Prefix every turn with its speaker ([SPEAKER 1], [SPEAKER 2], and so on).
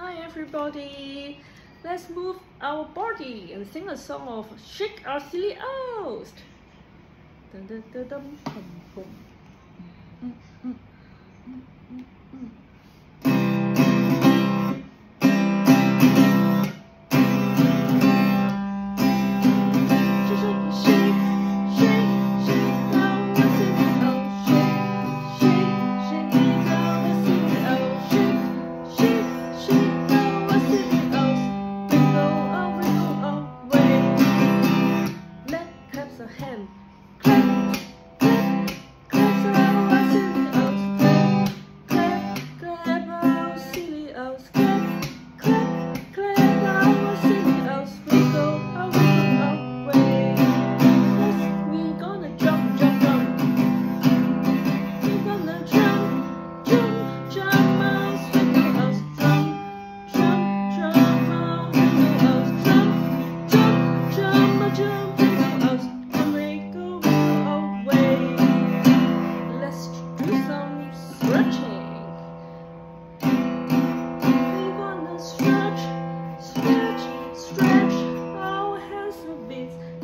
[SPEAKER 1] Hi everybody! Let's move our body and sing a song of Shake Our Sillies Out! Dun, dun, dun, mm, mm, mm. Him.